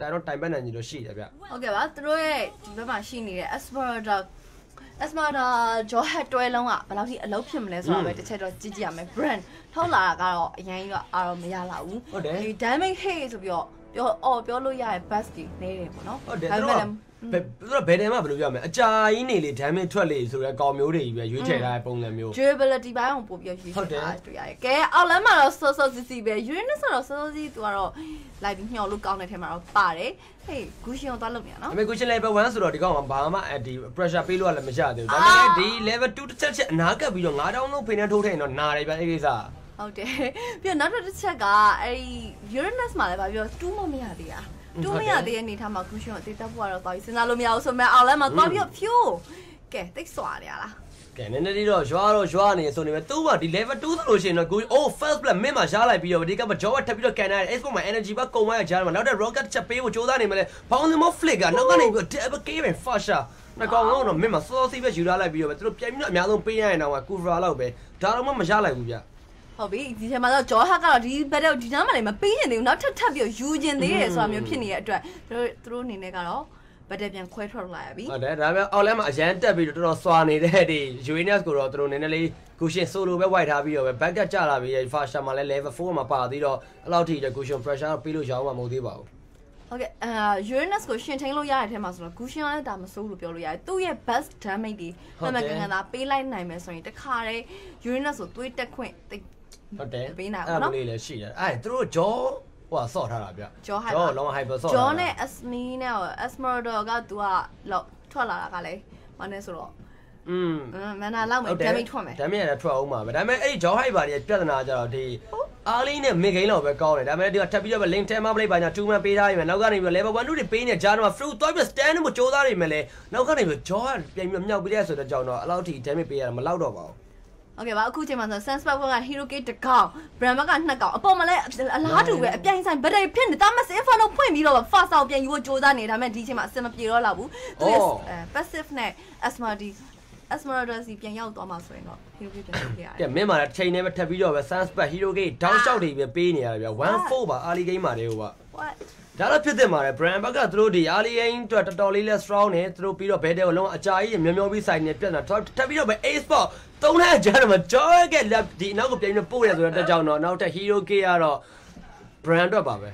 ဒါတော့တိုင်ပတ်နိုင်ကြီးလို့ရှိတယ်ဗျဟုတ်ကဲ့ပါသူတို့ရဲ့ဒီဘက်မှာရှိနေတဲ့ Esmeralda Esmeralda jaw head တွဲလုံးကဘယ်လောက်ထိအလုပ်ဖြစ်မလဲဆိုတာပဲတစ်ချက်တော့ကြည့်ကြည့်ရမယ် brand ထုတ်လာတာကတော့အရင်ကြီးကအားတော့မရလာဘူးဟုတ်တယ်ဒီ damage hate ဆိုပြီးတော့ပြောအော်ပြောလို့ရရဲ့ bus တွေနေတယ်ပေါ့နော်ဟုတ်တယ်ဒါသူပေတို့မဲ့က ဘယ်သူတို့ဘယ်တည်းမှဘယ်လိုပြောရမလဲအကြာကြီးနေလေ damage ထွက်လေဆိုရဲကောင်မျိုးတွေကြီးပဲရွေးချယ်ထားတဲ့ပုံစံမျိုး durability ဘိုင်းကိုပို့ပြီးရွေးချဟုတ်တယ်ယ်တာတွေ့ရတယ်။ကဲအောက်လမ်းမှာတော့စောစောစီစီပဲ Uranus ဆိုတော့စောစောစီသူကတော့လိုက်ပြီးညှော်လို့ကောင်းတဲ့ထဲမှာတော့ပါတယ်။ဟေးဂူရှင်ကိုသွားလုပ်နေရနော်အမေ question level 1ဆိုတော့ဒီကောင်ကဘာမှအဲ့ဒီ pressure ပေးလို့ကလည်းမရသေးဘူးဒါပေမဲ့ဒီ level 2တစ်ချက်ချက်အနာကပ်ပြီးတော့9000လုံးဖိနေထိုးထိုင်တော့နာတယ်ဗျအဲ့ဒီကိစ္စ။ဟုတ်တယ်။ပြီးတော့နောက်တစ်ချက်ကအဲ့ဒီ Uranus မှာလည်းဗာပြောတူးမမရသေးတာ။ တူးမရသေးတဲ့အနေထားမှာဂူရှင်ကိုအသေးတက်ဖို့ကတော့သွားပြီးစဉ်းစားလို့မရဘူးဆိုမဲ့အောက်လမ်းမှာသွားပြီးတော့ဖြိုး။ကဲတိတ်စွာရလားကဲနည်းနည်းလေးတော့ရွာတော့ရွာနေဆိုနေပဲသူ့မှာဒီ level 2ဆိုလို့ရှိရင်တော့ကို oh first blood မင်းမှာရှားလိုက်ပြီးတော့ဒီကမှာ job ထပ်ပြီးတော့ကန်ရတယ် export မှာ energy ဘကုန်သွားရကြားမှာနောက်တဲ့ rocket ချက်ပေးဖို့စူးစမ်းနေမယ်လေ bounce more flick ကနောက်ကနေပြီးတော့ double game ပဲ fasha နှကောင်လုံးတော့မင်းမှာစောစောစီးပဲယူထားလိုက်ပြီးတော့ပဲသူတို့ပြန်ပြီးတော့အများဆုံးပေးရရင်တော့ cover လောက်ပဲဒါတော့မှမရလိုက်ဘူးဗျ။ ဟုတ်ပြီဒီထဲမှာတော့ Jaw Hack ကတော့ဒီ battle ဒီနားမှာလည်းမပေးရင်သေးဘူးနောက်ထပ်ထပ်ပြီးယူကျင်သေးတယ်ဆိုတာမျိုးဖြစ်နေတဲ့အတွက်သူတို့သူတို့အနေနဲ့ကတော့ battle ပြန်ခွဲထွက်လာရပြီဟုတ်တယ်ဒါပေမဲ့အောက်လမ်းမှာအရန်တက်ပြီးတော့တော်တော်စွာနေတဲ့ဒီ Uranus ကိုတော့သူတို့နည်းနည်းလေးကုရှင် solo ပဲ white ထားပြီးတော့ပဲ back up ကျလာပြီး fasha မှာလည်း level 4မှာပါသေးတော့အဲ့လောက်ထိတဲ့ cushion pressure ပေးလို့ရအောင်မှာမဟုတ်သေးပါဘူးဟုတ်ကဲ့အာ Uranus ကိုရှင်ထိန်လို့ရတဲ့အထက်မှာဆိုတော့ Gusion လည်းဒါမစိုးလို့ပြောလို့ရတယ်သူ့ရဲ့ best damage တွေဟုမှတ်န်တယ်မှန်ကန်ကန်သာပေးလိုက်နိုင်မယ်ဆိုရင်တခါတည်း Uranus ကိုသွေးတက်ခွင့်တိတ် ဟုတ်တယ်ပေးနိုင်ပါဘူးနော်အဲ့လိုလေးလည်းရှိတယ်အဲ့သူတို့ jaw ဟိုဆော့ထားတာဗျ Jaw hyper ကြောလုံး hyper ဆော့ John နဲ့ Asmi နဲ့ Esmeralda ကသူကလောက်ထွက်လာတာကလည်းမနဲ့ဆိုတော့อืมမန်နာလောက်မယ် damage ထွက်မယ် damage လည်းထွက်အောင်ပါပဲဒါပေမဲ့အဲ့ဒီ jaw height ပါတွေပြဿနာကြတော့ဒီအားလေးနဲ့ mid game လောက်ပဲကောင်းတယ်ဒါပေမဲ့ဒီကထပ်ပြီးတော့ link 10 ma play ပါညာ2 man ပေးထားရင်နောက်ကနေပြီး level 1 2တွေပေးနေကြတော့ fruit သွားပြီး stand ကိုစူးစမ်းနေမယ်လေနောက်ကနေပြီး jaw ပြန်ပြီးမြောက်ပြီးတဲ့ဆိုတော့ကြောင်တော့အဲ့လောက်ထိ damage ပေးရတာမလောက်တော့ပါဘူး โอเคပါအခုချိန်မှာဆို Sunspark က Hero Gate တစ်ကောင် Brand ကနှစ်ကောင်အပေါ်မှာလည်းအလားတူပဲအပြိုင်ဆိုင် battery ဖြစ်နေတာမစ Inferno ဖွင့်ပြီးတော့ fast အောင်ပြန်ယူဖို့ကြိုးစားနေဒါပေမဲ့ဒီချိန်မှာအဆင်မပြေတော့လောက်ဘူးသူရဲ့ အော် အဲ passive နဲ့ Asmodi Asmeralda စီပြန်ရောက်သွားမှာဆိုရင်တော့ Hero Gate ပြန်လုပ်ခဲ့ရတယ် ကဲမင်းမှာလည်းချိန်နေပဲထပ်ပြီးတော့ပဲ sunspot hero gate တောင်းလျှောက်တွေပဲပေးနေရတယ်ဗျ14ပါ early game မှာတည်းဟိုက what ဒါတော့ဖြစ်တဲ့မှာလေ brand ဘက်ကသူတို့ဒီ early game အတွက်တော်တော်လေးလဲ strong နေသူတို့ပြီးတော့ဘဲတဲ့ကိုလုံးဝအကြာကြီးမျောမျောပြီးဆိုင်နေပြတ်နေတာထပ်ပြီးတော့ပဲ a sport သုံးလအကြာတော့မှ joy ကလက်ဒီနောက်ကိုပြန်ပြီးပို့ရဆိုတော့တက်ကြောင်တော့နောက်ထပ် hero gate ကတော့ brand အတွက်ပါပဲ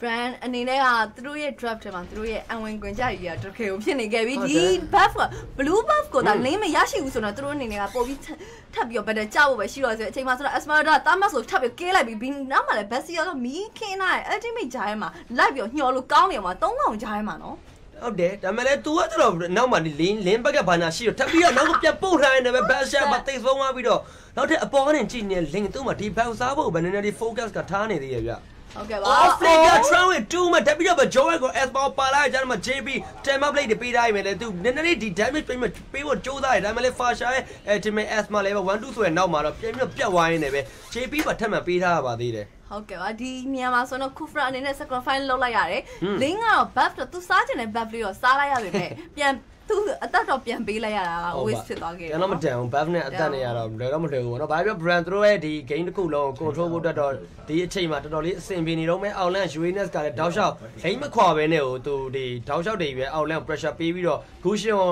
brand အနေနဲ့ကသူတို့ရဲ့ draft ထဲမှာသူတို့ရဲ့အဝင်ခွင်ကြရည်ရတကယ်ကိုဖြစ်နေခဲ့ပြီ ဟုတ် ဒီ တယ် buff က blue buff ကိုဒါ อืม လင်းမရရှိဘူးဆိုတော့သူတို့အနေနဲ့ကပို့ပြီးထပ်ထပ်ပြီးတော့ better ကြောက်ဖို့ပဲရှိတော့ဆိုအချိန်မှာဆိုတော့ Esmeralda တာမတ်ဆိုထပ်ပြီးကဲလိုက်ပြီးဘီနောက်မှလည်း Bessia ကမီးခင်းလာတဲ့ ultimate ဂျားထဲမှာလိုက်ပြီးတော့ညှော်လို့ကောင်းနေမှာ၃កောင်ဂျားထဲမှာနော် ဟုတ်တယ်ဒါပေမဲ့လည်း तू ကတော်နောက်မှဒီလင်းလင်းဘက်ကဘာနာရှိတော့ထပ်ပြီးတော့နောက်ကိုပြန်ပို့ထားနေတယ်ပဲ back shot မှာတိတ်ဆုံးသွားပြီးတော့နောက်ထပ်အပေါ်ကနေကြည့်နေ link သူ့မှာဒီ back စားဖို့ဘယ်နည်းနည်းဒီ focus ကထားနေသေးရဲ့ဗျ ဟုတ်ကဲ့ပါ off plate က Trump with 2မှာတက်ပြီးတော့ပဲ Joel ကို S ball ပါလာကြတယ်မှာ JB 10 plate တွေပေးထားရင်လည်းသူနည်းနည်းလေးဒီ damage ပေးမပေးဖို့ကြိုးစားတယ်ဒါပေမဲ့လည်း Fasha ရဲ့အဲ team S မှာလည်း1 2ဆိုရင်နောက်မှာတော့ပြန်ပြီးတော့ပြတ်သွားရင်းနေပဲ JB ပါထပ်မှပေးထားရပါသေးတယ်ဟုတ်ကဲ့ပါဒီနေရာမှာဆိုတော့ Kufra အနေနဲ့ sacrifice လုပ်လိုက်ရတယ်ဟွန်းလင်းကတော့ buff တော့သူစားချင်တဲ့ buff လေးတော့စားလိုက်ရပေမဲ့ပြန် သူအသက်တော့ပြန်ပေးလိုက်ရတာက waste ဖြစ်သွားခဲ့ကျွန်တော်မတန်ဘူး buff နဲ့အသက်နဲ့ရတော့လွယ်တော့မလွယ်ဘူးပေါ့နော်ဘာပြော brand တို့ရဲ့ဒီ game တစ်ခုလုံးကို control ဖို့အတွက်တော့ဒီအချိန်မှာတော်တော်လေးအဆင်ပြေနေတော့မဲ့ outland Uranus ကလည်းတောက်လျှောက် game မခွာပဲနဲ့ဟိုသူဒီတောက်လျှောက်တွေပဲ outland pressure ပေးပြီးတော့ cushion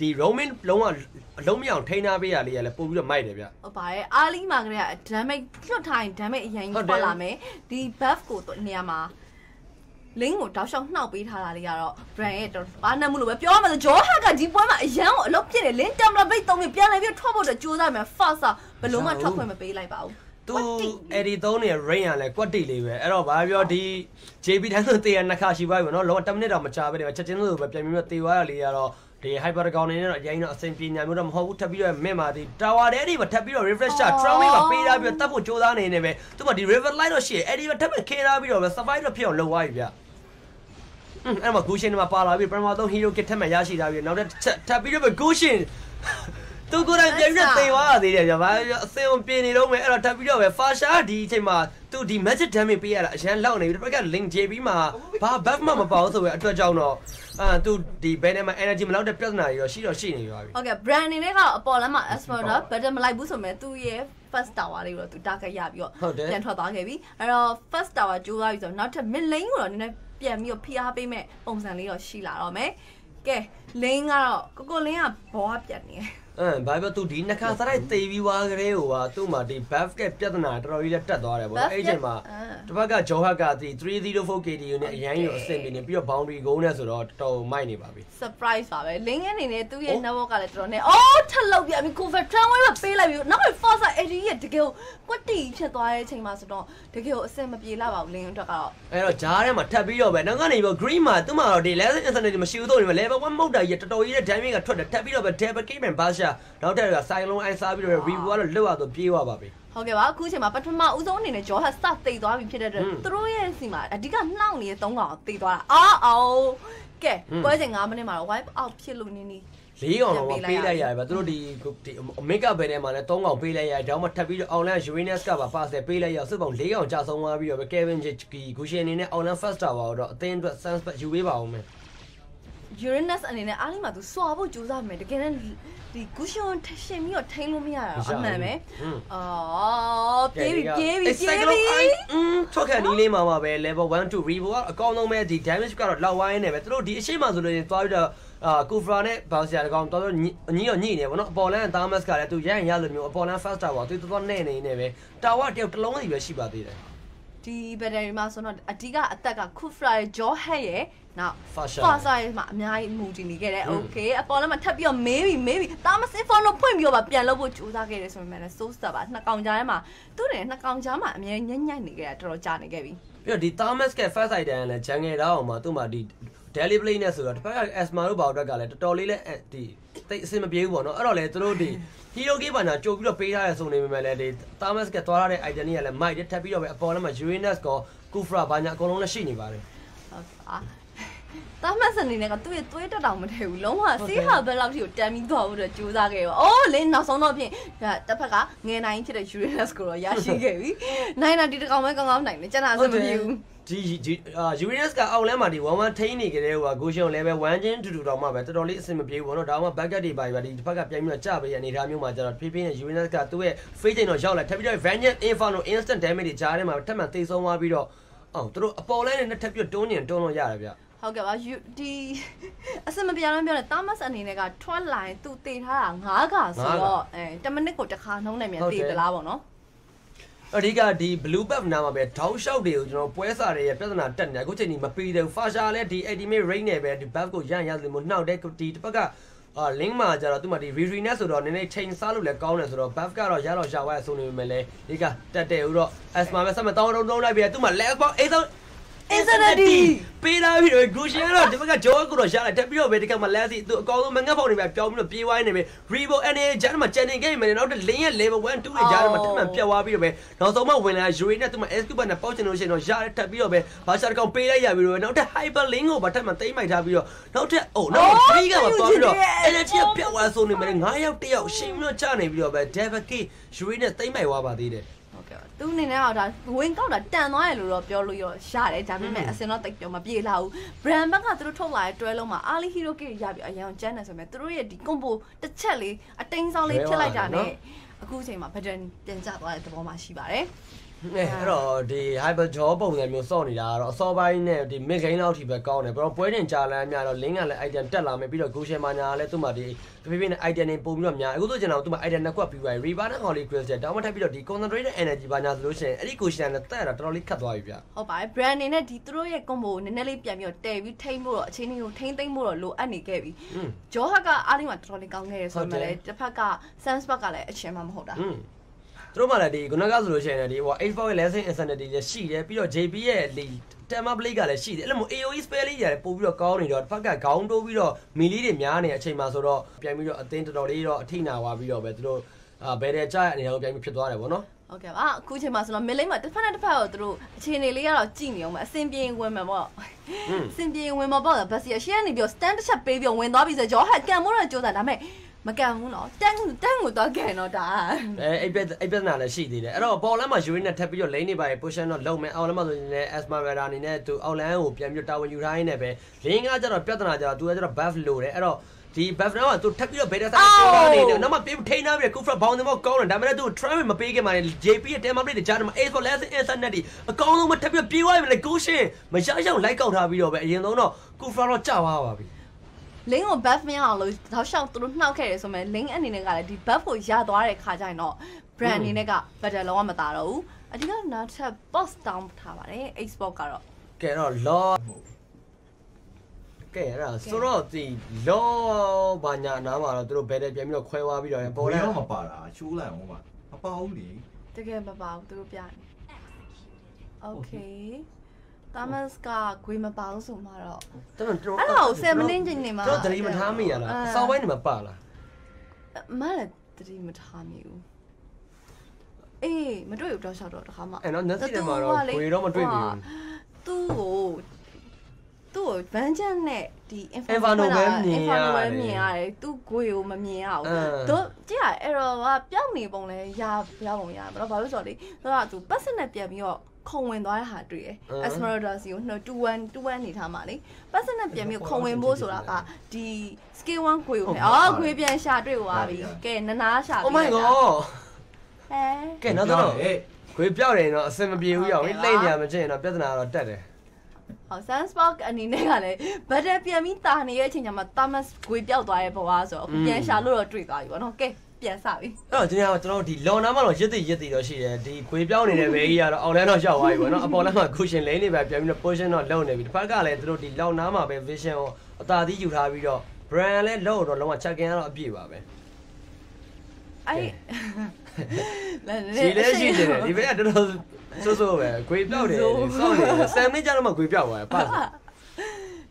ဒီ roaming လုံးဝအလုံးမအောင်ထိန်းထားပေးရလေးရလဲပို့ပြီးတော့မိုက်တယ်ဗျဟုတ်ပါတယ်အားလီမှာကလေးက damage လွတ်ထားရင် damage အရင်ဟုတ်ကြီးတယ်ထွက်လာမယ်ဒီ buff ကိုတော့နေရာမှာ link ကိုတောက်လျှောက်နှောက်ပေးထားတာလေးကတော့ brand ရဲ့တော့ဘာနဲ့မလို့ပဲပြောရမှာဆို Joe Hack ကဒီပွဲမှာအရန်ကိုအလုပ်ဖြစ်နေ link template သုံးပြီးပြန်လဲပြီးထွက်ဖို့တော့ကြိုးစားမယ် fast ဘယ်လုံးမှထွက်ခွင့်မပေးလိုက်ပါဘူးသူအဲ့ဒီသုံးနေ rain ရလဲကွက်တိလေးပဲအဲ့တော့ဘာပြောဒီ JB တိုင်းဆိုတေးရနှစ်ခါရှိပါပြီပေါ့နော်လော10မိနစ်တော့မကြာပဲတယ်ချက်ချင်းလို့ပဲပြန်ပြီးတော့တေးသွားရလေးရတော့ဒီ hyper ကောင်နေနဲ့တော့အရင်တော့အဆင်ပြေညာမျိုးတော့မဟုတ်ဘူးထပ်ပြီးတော့မင်းမာဒီ tower တဲ့အဲ့ဒီမှာထပ်ပြီးတော့ refresh shot trowing မှာပေးထားပြီးတော့တပ်ဖို့ကြိုးစားနေနေပဲသူကဒီ river light တော့ရှိတယ်အဲ့ဒီမှာထပ်ပြီးခေထားပြီးတော့ပဲ survive တော့ဖြစ်အောင်လုပ်သွားပြီဗျอืม အဲ့မှာ Gushin မှာပါလာပြီးပထမဆုံး hero kit ထပ်မှရရှိတာပြီးနောက်တစ်ထပ်ပြီးတော့ Gushin သူကိုယ်တိုင်ပြန်ပြီးသေသွားရသေးတယ်ဗျာဘာအစင်အောင်ပြင်နေတော့မယ်အဲ့တော့ထပ်ပြီးတော့ပဲ Fasha ဒီအချိန်မှာသူဒီ magic damage ပေးရတာအရန်လောက်နေပြီတစ်ဖက်က link JB မှာဘာ buff မှမပေါဘူးဆိုပဲအတွက်ကြောင့်တော့အာသူဒီဘယ်နဲ့မှ energy မလောက်တဲ့ပြဿနာတွေတော့ရှိတော့ရှိနေပါပြီဟုတ်ကဲ့ brand အနေနဲ့ကတော့အပေါ်လမ်းမှာ Esmeralda better မလိုက်ဘူးဆိုမဲ့သူ့ရဲ့ first tower လေးကိုတော့သူ target ရပြီးတော့ဟုတ်တယ်ပြန်ထွက်သွားခဲ့ပြီအဲ့တော့ first tower ကျိုးသွားပြီဆိုတော့နောက်ထပ် mid lane ကိုတော့နည်းနည်းပြန်ပြီးတော့ဖိအားပေးမဲ့ပုံစံလေးတော့ရှိလာတော့မယ်ကဲလင်းကတော့ကိုကိုလင်းကဘောကပြန်နေတယ် အမ်ဘာပဲသူဒီနှစ်ခါစရိုက်တေးပြီးွားကလေးဟိုဟာသူ့မှာဒီ buff ကပြဿနာတော်တော်ကြီးလက်တက်သွားတယ်ဗောနော်အဲ့ချိန်မှာတစ်ဖက်ကဂျောဟတ်ကဒီ304 KD နဲ့အရင်ရောအဆင်ပြေနေပြီးတော့ boundary goal နဲ့ဆိုတော့တော်တော်မိုက်နေပါပြီ surprise ပါပဲလင်းအနေနဲ့သူ့ရဲ့ network ကလည်းတော်တော်နဲ့အော်ထက်လောက်ပြန်ပြီ cover tran way ပဲပေးလိုက်ပြီနောက် force အဲ့ဒီရဲ့တကယ်ကိုကွက်တီဖြစ်သွားတဲ့အချိန်မှာဆိုတော့တကယ်ကိုအဆင်မပြေလာပါဘူးလင်းအတွက်ကတော့အဲ့တော့ဂျားထဲမှာထပ်ပြီးတော့ပဲနောက်ကနေပြီး green မှာသူ့မှာတော့ဒီ lesson internet မရှိဘူးတော့ဒီမှာ level 1မဟုတ်တာကြီးတော်တော်ကြီးတဲ့ damage ကထွက်တယ်ထပ်ပြီးတော့ပဲ double game and basha နောက်ထပ်က cyclone အိုင်စားပြီးတော့ review ကတော့လွတ်ရတော့ပြေးသွားပါပြီဟုတ်ကဲ့ပါအခုချိန်မှာပထမဦးဆုံးအနေနဲ့ဂျော်ဟတ်စတိတ်သွားပြီဖြစ်တဲ့အတွက်ဟွန်းသူတို့ရဲ့စီမှာအဓိကနှောင့်နေတဲ့၃កောင်တိတ်သွားတာအော်အော်ကဲဟွန်းပွဲစဉ်9မိနစ်မှာတော့ wipe out ဖြစ်လို့နည်းနည်းလေးကောင်တော့ပေးလိုက်ရတယ်ဗျသူတို့ဒီဒီ make up ဘယ်ထဲမှာလဲ၃ကောင်ပေးလိုက်ရတယ်ဒါမှမဟုတ်ထပ်ပြီးတော့ online Uranus ကပါ pass ပေးလိုက်ရစုပေါင်း၄ကောင်ကြာဆုံးသွားပြီးတော့ပဲ Kevin Jicki ဂူရှင်အနေနဲ့ online first tower ကိုတော့အသင်းအတွက် sunspot ယူပေးပါဦးမယ် Uranus အနေနဲ့အားလေးမှာသူစွာဖို့ကြိုးစားမယ်တကယ်တမ်းဒီ cushion ရှင်ပြီးတော့ထိန်းလို့မရတာတော့အမှန်ပဲဟွန်းအော်ပြေးပြီပြေးပြီပြေးပြီอืมထွက်ခံနီးလေးမှာပါပဲ level 1 2 revo ကအကောင်းဆုံးပဲဒီ damage ကတော့လောက်ဝိုင်းနေပဲသူတို့ဒီအရှိမဆိုလို့ရင်သွားပြီးတော့အာကူဖရာနဲ့ဘောင်ဆီယာတကောင်တော်တော်အညီတော့ညိနေဗောနော်အပေါ်လန်သားမတ်ကလည်းသူရရင်ရလို့မျိုးအပေါ်လန် first tower သူတော်တော်နဲ့နေနေပဲတာဝါတယောက်တစ်လုံးစီပဲရှိပါသေးတယ် ဒီ battery မှာဆိုတော့အဓိကအသက်က Kufra ရဲ့ jaw head ရဲ့နောက် Fasha Fasha ရဲ့မှာအများကြီးမူတည်နေခဲ့တယ် okay အပေါ်လည်းမထပ်ပြီးတော့မေးပြီမေးပြီတာမစင်ဖုန်းတော့ဖွင့်ပြီးတော့ပြန်လုပ်ဖို့ကြိုးစားခဲ့တယ်ဆိုပေမဲ့လည်း so star ပါနှစ်ကောင်ကြားထဲမှာသူ့နဲ့နှစ်ကောင်ကြားမှာအများကြီးညံ့ညံ့နေခဲ့တာတော်တော်ကြာနေခဲ့ပြီပြီးတော့ဒီ Thomas က first side တန်းလည်းဂျန်ငယ်တော့မှသူ့မှာဒီ daily play နဲ့ဆိုတော့တစ်ဖက်က asma တို့ဘောက်အတွက်ကလည်းတော်တော်လေးလည်းဒီ တိတ်အဆင်မပြေဘူးပေါ့နော်အဲ့တော့လေသူတို့ဒီ hero game ဘာညာကြိုပြီးတော့ပေးထားရဆိုနေပေမဲ့လည်းဒီ Thomas ကသွားရတဲ့ item ကြီးကလည်း might ထပ်ပြီးတော့ပဲအပေါ်လည်းမှာ Uranus ကော Kufra ဘာညာအကုန်လုံးလည်းရှိနေပါတယ်ဟုတ်ကဲ့ပါတာမစနေနဲ့ကသူ့ရဲ့သွေးတက်တောင်မထည့်ဘူးလုံးဝဟုတ်စေးတယ်ဟာဘက်လောက်ထိကိုတန်ပြီးသွားဖို့အတွက်ကြိုးစားခဲ့ပါအော်လင်းနောက်ဆုံးတော့ဖြင့်ဒါတစ်ဖက်ကငယ်နိုင်ဖြစ်တဲ့ Uranus ကိုတော့ရရှိခဲ့ပြီနိုင်တာဒီတစ်ကောင်ပဲကောင်းကောင်းနိုင်တယ်ကျန်တာအဆင်မပြေဘူး ဒီဒီအာ Uranus ကအောက်လမ်းမှာဒီ11ထိန်းနေကြတဲ့ဟိုက Goshen level 1ချင်းတူတူတော့မှပဲတော်တော်လေးအဆင်မပြေဘူးပေါ့နော်ဒါမှ backup တွေပါပြီဒီတစ်ဖက်ကပြန်ပြီးတော့ကြပေးရအနေထားမျိုးမှာကျတော့ဖြည်းဖြည်းနဲ့ Uranus ကသူ့ရဲ့ face ချိန်တော့ရောက်လာထပ်ပြီးတော့ Vengeance Inferno instant damage တွေကြားထဲမှာထပ်မံသိဆုံးသွားပြီးတော့အော်သူတို့အပေါ်လမ်းနဲ့ထပ်ပြီးတွန်းနေတွန်းလို့ရတယ်ဗျဟုတ်ကဲ့ပါ you ဒီအစမပြလို့ပြောတယ်တာမတ်အနေနဲ့ကထွက်လာရင်သူတည်ထားတာ9ခါဆိုတော့အဲ10မိနစ်ကိုတစ်ခါနှုံးနေမြန်တည်သလားပေါ့နော် အဓိကဒီ blue buff နားမှာပဲထောက်လျှောက်တွေကိုကျွန်တော်ပွဲစားတွေရဲ့ပြဿနာတက်နေတယ်အခုချိန်ဒီမပြီးသေးဘူး Fasha လည်းဒီ ultimate range နဲ့ပဲဒီ buff ကိုရန်ရသလိုမျိုးနှောက်တဲ့ဒီတစ်ပတ်ကအာ link မှာကျတော့သူမှဒီ re re နဲ့ဆိုတော့နည်းနည်းချိန်စားလို့လည်းကောင်းတယ်ဆိုတော့ buff ကတော့ရတော့ရဝါဆိုနေပေမဲ့လည်းဒီကတက်တယ်ဦးတော့ asma ပဲဆက်မတောင်းတော့လိုက်ပြီသူမှ level ပေါင်း8000 Insanity ပေးလာပြီးတော့ Gucci ကတော့ဒီဘက်ကဂျောကိုတော့ရှာလိုက်တက်ပြီးတော့ပဲဒီကမှာ Lassie သူအကောင်းဆုံးမငတ်ဖောက်နေပဲပြောင်းပြီးတော့ပြေးဝိုင်းနေပဲ Rebo NA ဂျန်မှာ channel game မှာနောက်တစ် lane ရဲ့ level 1 2ရဲ့ဂျားမှာတက်မှန်ပြတ်သွားပြီးတော့ပဲနောက်ဆုံးမှဝင်လာ Yuri နဲ့သူမှ SQ ဘက်နဲ့ပေါက်ချင်လို့ရှိရင်တော့ရတဲ့တက်ပြီးတော့ပဲဘာရှာတကောင်ပေးလိုက်ရပြီးတော့နောက်ထပ် Hyper Link ကိုဘာတက်မှန်သိမ့်မိုက်ထားပြီးတော့နောက်ထပ်အိုးနောက်3ကမှာသွားပြီးတော့ energy ပြတ်သွားဆုံးနေမယ်9ယောက်1ယောက်ရှင်းပြီးတော့ချနေပြီးတော့ပဲ Devil K Yuri နဲ့သိမ့်မိုက်သွားပါသေးတယ်ဟုတ်ကဲ့ပါ သူအနေနဲ့တော့ဒါဝင်ကောက်တာတန်သွားရလို့တော့ပြောလို့ရရတယ်ဒါပေမဲ့အစင်တော့တိတ်ပြောမပြေလာဘူး brand ဘက်ကသူတို့ထုတ်လာတဲ့တွဲလုံးမှာ Ali Hero Kit ရပြီအရင်ကျန်းနေဆိုပေမဲ့သူတို့ရဲ့ဒီ combo တစ်ချက်လေးအတိန်ဆောင်လေးဖြစ်လိုက်တာနဲ့အခုအချိန်မှာ pattern ပြန်ကျသွားတဲ့သဘောမှရှိပါတယ် အဲ့တော့ဒီ hyper jaw ပုံစံမျိုးစော့နေတာကတော့အစောပိုင်းနဲ့ဒီ mid game လောက်ထိပဲကောင်းတယ်ပြီးတော့ပွဲတင်ကြာလမ်းများတော့ link ကလည်း item တက်လာမယ်ပြီးတော့ goshare မာညာလည်းသူ့မှာဒီတဖြည်းဖြည်းနဲ့ item တွေပုံပြီးတော့များအခုဆိုကျွန်တော်သူ့မှာ item နှစ်ခုပြီးသွားပြီ river နဲ့ holy crystal တောင်းမထပ်ပြီးတော့ဒီ concentrated energy ပါညာဆိုလို့ရှိရင်အဲ့ဒီ goshare နဲ့တက်ရတာတော်တော်လေးခက်သွားပြီဗျဟုတ်ပါတယ် brand နေနဲ့ဒီသူတို့ရဲ့ combo ကိုနည်းနည်းလေးပြန်ပြီးတော့တည်ပြီးထိမ့်ဖို့တော့အချိန်လေးကိုထိမ့်သိမ့်ဖို့တော့လိုအပ်နေခဲ့ပြီ jaw hack ကအားလုံးကတော်တော်လေးကောင်းခဲ့ရဆိုမှလည်းတစ်ဖက်က sense back ကလည်းအချိန်မှမဟုတ်တာဟုတ် သူတို့မှလည်းဒီခုနကဆိုလို့ရှိရင်လည်းဒီဟို84ရဲ့ lesson insanity လည်းရှိတယ်ပြီးတော့ JP ရဲ့ဒီ Tema Blade ကလည်းရှိတယ်အဲ့လိုမျိုး AOE spell လေးရတယ်ပို့ပြီးတော့ကောင်းနေတော့တစ်ဖက်ကခေါင်းတိုးပြီးတော့မီလီတွေများနေတဲ့အချိန်မှာဆိုတော့ပြန်ပြီးတော့အသင်းတော်တော်လေးတော့အထိနာသွားပြီးတော့ပဲသူတို့အာဘယ်တဲ့ကြာရအနေနဲ့ပြန်ပြီးဖြစ်သွားတယ်ဗောနော်ဟုတ်ကဲ့ပါအခုချိန်မှာဆိုတော့မလိမ့်မှာတစ်ဖက်နဲ့တစ်ဖက်ကိုသူတို့အခြေအနေလေးကတော့ကြည့်နေအောင်မအဆင်ပြေဝင်မှာပေါ့อืมအဆင်ပြေဝင်မှာပေါ့ဗတ်စီအရှေ့ကနေပြီးတော့ stand တစ်ချက်ပေးပြီးတော့ဝင်သွားပြီဆိုတော့ဂျောဟတ်ကန်မိုးတော့ကြိုးစားဒါပေမဲ့ မကန်ဘူးနော်တန်းတန်းကိုတော့ကန်တော့ဒါအဲအဲ့ပြအဲ့ပြဿနာလည်းရှိသေးတယ်အဲ့တော့ပေါ်လမ်းမှာ Yuri နဲ့ထပ်ပြီးတော့ lane နေပါရေ position တော့လုံမယ်အောက်လမ်းမှာဆိုရင်လည်း Asmara အနေနဲ့သူအောက်လမ်းကိုပြန်ပြီးတာဝန်ယူထားရင်းနဲ့ပဲ lane ကကျတော့ပြဿနာကျတော့သူကကျတော့ buff လိုတယ်အဲ့တော့ဒီ buff တော့သူထပ်ပြီးတော့ beta ဆိုင်ပြောတာနေတယ်နောက်မှပြေးထိန်းထားပြီး Kufra ဘောင်းတယ်မောကောင်းတယ်ဒါပေမဲ့သူ try မပေးခင်မှာ JP ရဲ့ tema plate ကြားတယ်မှာ A for less internet ဒီအကောင်းဆုံးမထပ်ပြီးပြေးသွားပြီလေ go shin မရရအောင်လိုက်ကောက်ထားပြီးတော့ပဲအရင်ဆုံးတော့ Kufra တော့ကြာသွားပါပြီ လင်းကို buff မရအောင်လို့တောက်လျှောက်သူတို့နှောက်ခဲ့တယ်ဆိုမဲ့လင်းအနေနဲ့ကလည်းဒီ buff ကိုရသွားတဲ့ခါကျရင်တော့ brand အနေနဲ့က better လုံးဝမသားတော့ဘူးအဓိကနောက်ထပ် boss down ထားပါတယ် export ကတော့ကဲတော့ law ကဲအဲ့ဒါဆိုတော့ဒီ law ဘာညာနားမှာတော့သူတို့ better ပြန်ပြီးတော့ခွဲသွားပြီးတော့ပေါ်ပေါ်လာတော့မပါတာရှိုးလိုက်အောင်ပါမပါဘူးလေတကယ်မပါဘူးသူတို့ပြနေ okay Thomas ကခွေးမပါဘူးဆိုမှတော့တော်တော်အဲ့ဒါကို7 minute ချိန်နေမှာတော့တတိမထားမိရလားအစောပိုင်းနေမှာပါလားမလည်းတတိမထားမိဘူးအေးမတွေ့ဘူးတော့ရှောက်တော့တခါမှအဲ့တော့ညစီတယ်မှာတော့ခွေတော့မတွေ့ဘူးသူ့ကိုသူ့ကိုဗန်ချန်နဲ့ဒီ Inferno ပဲမြင်ရတယ် Inferno ပဲမြင်ရတယ်သူ့ကိုယ်ကိုမမြင်ရအဘူးင်းတို့ကြည့်ရအဲ့တော့ကပျောက်နေပုံလဲရရပုံရမလို့ဘာလို့ဆိုတော့လေသူကသူပတ်စနဲ့ပြန်ပြီးတော့ ခုံဝင်သွားတဲ့ဟာတွေ့ရယ် Esmeralda စီကိုနှုတ်21 21နေထားမှာလေပတ်စနဲ့ပြန်ပြီးခုံဝင်ဖို့ဆိုတာကဒီ scale 1ခွေကိုအော်ခွေပြန်ရှာတွေ့သွားပြီကဲနနာရှာ Oh my god ဟဲကဲနောက်တော့ခွေပြောက်တယ်တော့အစင်မပြေဘူးရောက်လိမ့်နေရမချင်းတော့ပြဿနာတော့တက်တယ်ဟော Sunspark အနေနဲ့ကလည်း battle ပြန်ပြီးတာနေရဲ့အချိန်ကျမှ Thomas ခွေပြောက်သွားရဲ့ဘဝဆိုတော့အခုပြန်ရှာလို့တော့တွေ့သွားပြီပေါ့နော်ကဲ ပြန်စပြီအဲ့တော့ဒီနေ့ကကျွန်တော်ဒီလော်နာမှာတော့ရစ်တိရစ်တိတော့ရှိတယ်ဒီခွေပြောင်းနေတဲ့ဘေးကြီးကတော့အော်လန်တော့ရောက်သွားပြီပေါ့နော်အပေါ်လမ်းမှာကုရှင်လိမ့်နေပဲပြန်ပြီးတော့ position တော့လုံနေပြီတစ်ဖက်ကလည်းသူတို့ဒီလော်နာမှာပဲ vision ကိုအသာသီးယူထားပြီးတော့ brand လည်းလုံတော့လုံးဝ check in ကတော့အပြည့်ပါပဲအဲ့ရှိလဲရှိနေတယ်ဒီဘေးကတော်တော်ဆိုးဆိုးပဲခွေပြောက်တယ်စောင့်နေတယ်ဆမ်မင်းကြတော့မှခွေပြောက်သွားတယ်ပတ်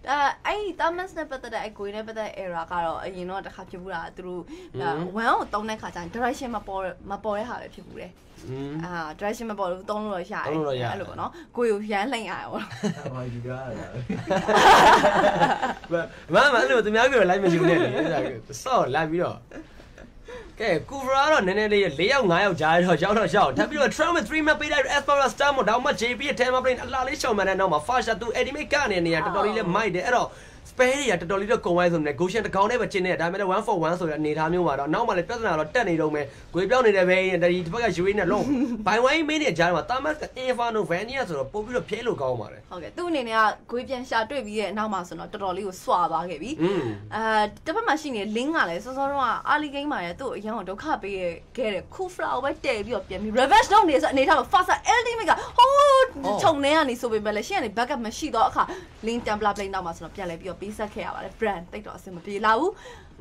ဒါအဲ့ Thomas နဲ့ပတ်သက်တဲ့အကွေနဲ့ပတ်သက် error ကတော့အရင်တော့တစ်ခါဖြစ်ဘူးလားသူတို့1ကိုတုံးတဲ့ခါကျရင် direction မပေါ်မပေါ်တဲ့ဟာပဲဖြစ်ဘူးတယ်อืมအာ direction မပေါ်လို့တုံးလို့တော့ရတယ်တုံးလို့တော့ရတယ်အဲ့လိုပေါ့နော်ကိုယ်ကိုရမ်းလှိမ့်ရအောင်ဘာယူရတာမမအဲ့လိုသူများပြောလိုက်မယူနဲ့လေအဲ့ဒါစော့လိုက်ပြီးတော့ ကဲကူဗရာတော့နည်းနည်းလေး၄ယောက်၅ယောက်ကြားတော့ရောက်တော့ရောက်ထပ်ပြီးတော့ Trump 3 map ပေးလိုက် Aspara Star မို့တော့မှ JP ရဲ့10 map အလားလေးရှောင်မှန်းတဲ့နောက်မှာ Fasha သူ Edimate ကနေနေရတော်တော်လေးလေးမိုက်တယ်အဲ့တော့ spare တွေကတော်တော်လေးတော့ကုန်သွားဆိုနေ Goshen တကောင်နဲ့ပဲကျင်းနေတယ်ဒါပေမဲ့1 for 1ဆိုတဲ့အနေထားမျိုးမှာတော့နောက်မှလည်းပြဿနာတော့တက်နေတော့မယ်ဂွေပြောင်းနေတဲ့ပဲဒီတစ်ဘက်က UA နဲ့လုံးဘိုင်ဝိုင်းမင်းနဲ့ကြားမှာ Tamas Inferno Vania ဆိုတော့ပို့ပြီးတော့ဖျဲလို့ကောင်းပါတယ်ဟုတ်ကဲ့သူ့အနေနဲ့ကဂွေးပြန်ရှာတွေ့ပြီးရဲ့အနောက်မှာဆိုတော့တော်တော်လေးကိုစွာသွားခဲ့ပြီอืมအာတစ်ဖက်မှာရှိနေတဲ့ link ကလည်းစောစောတော့အာလီဂိမ်းမှာလည်းသူ့အရင်ကဒုက္ခပေးခဲ့တဲ့ cool flower ပဲတည်ပြီးတော့ပြန်ပြီး revenge လုပ်နေဆိုအနေထားမှာ fast ultimate ကဟိုးခြုံနေရနေဆိုပေမဲ့လည်းရှင့်ကနေ backup မရှိတော့အခါ link templar play နောက်မှာဆိုတော့ပြန်လဲပြီးတော့ပေးဆက်ခဲ့ရပါတယ် brand တိတ်တော့အဆင်မပြေလာဘူး